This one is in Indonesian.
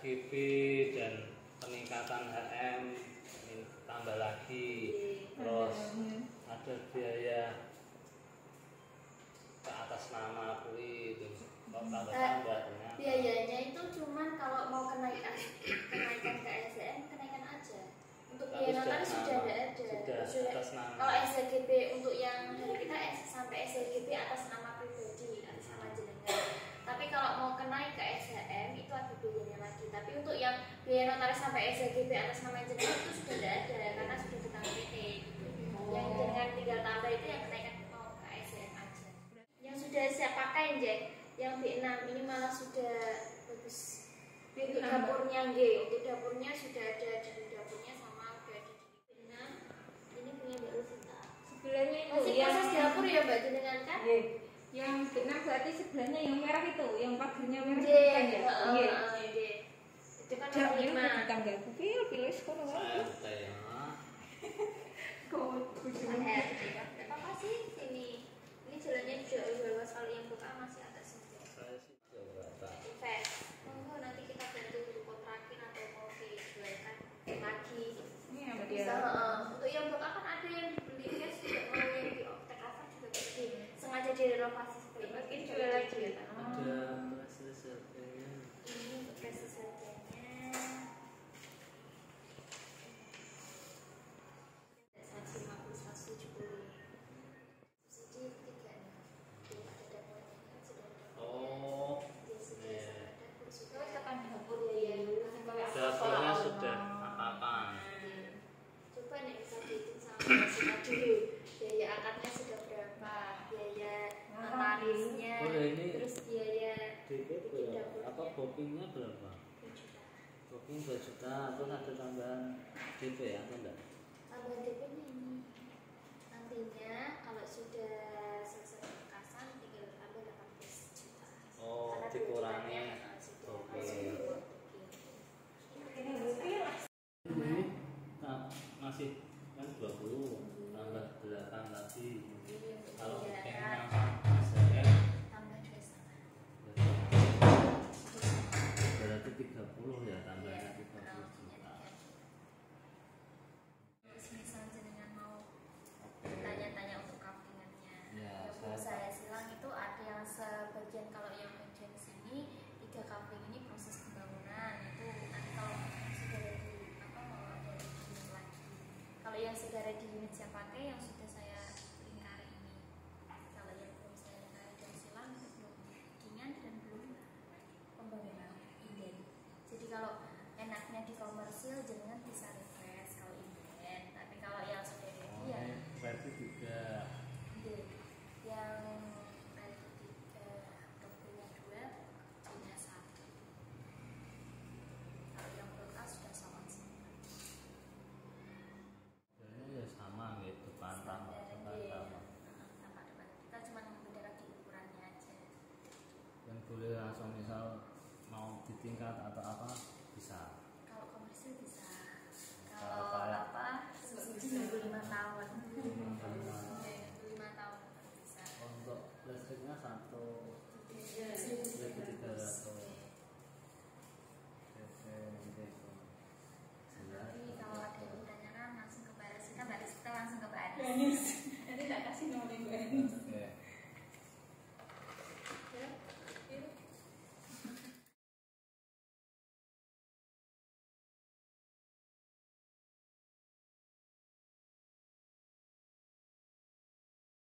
HGB dan peningkatan HM ini tambah lagi. Terus ada biaya ke atas nama kui itu. Kok tambah tambah ternyata. biayanya itu cuman kalau mau kenaikan kenaikan ke SDM kenaikan aja. Untuk biaya notaris sudah sudah ada sudah atas nama. kalau SLGB untuk yang dari kita sampai SLGB atas nama pribadi atas nama jenengan tapi kalau mau kenai ke SHM itu ada biayanya lagi tapi untuk yang biaya notaris sampai SLGB atas nama jenengan itu sudah tidak ada karena sudah ditanggung PT yang jenengan tinggal tambah itu yang kenaikan mau ke SHM aja. Yang sudah siap pakai Jack yang B6 ini malah sudah bagus. Untuk B6, dapurnya G untuk dapurnya sudah ada di dapurnya sama ada di B6 ini punya Mbak Rosita sebelahnya itu masih yang proses dapur ya Mbak jenengan kan Iya. yang benar berarti sebelahnya yang merah itu yang pagernya merah J itu kan ya iya heeh, J. itu kan Jangan nomor lima tanggal pilih pilih sekolah saya tema kau Aher, ya. Nggak apa-apa sih sini ini jalannya jauh luas kalau yang buka masih agak sempit saya sih berapa invest monggo nanti kita bantu dulu kontrakin atau mau dijualkan lagi ini apa dia bisa heeh. untuk yang buka kan ada yang dibeli cash juga mau yang di optek apa juga bisa sengaja direnovasi seperti itu ini juga lagi ya kan ada proses surveinya ini untuk proses harganya seratus lima puluh seratus tujuh puluh subsidi tiga belum ada dapurnya kan sudah ada oh dia sudah Iya. sama dapur sudah tekan dapur ya dapurnya sudah apa coba nih bisa dihitung sama Mbak dulu biaya akadnya sudah berapa biaya notarisnya Oh, ini terus biaya DP bikin berapa dapurnya apa bookingnya berapa 2 juta booking 2 juta terus ada tambahan DP ya atau enggak DP nya ini nantinya kalau sudah selesai pemekasan tinggal tambah 18 juta Oh, Karena dikurangi. sudah Oke. booking. ini masih sudah ready unit pakai yang sudah lingkari ini kalau yang belum saya lingkari dan silang itu belum bikinan dan belum pembangunan inden jadi kalau enaknya di komersil jangan bisa refresh kalau inden tapi kalau yang sudah ready ya oh, berarti juga D yang tadi tiga dokternya dua punya satu kalau yang bekas sudah sama semua sebenarnya ya sama gitu depan sama depan sama sama depan kita cuma membedakan di ukurannya aja yang boleh langsung misal mau ditingkat atau apa bisa. Kalau komersil bisa. Kalau apa subsidi nunggu lima tahun. Hmm, sama. lima tahun bisa. Untuk listriknya satu. Iya. tiga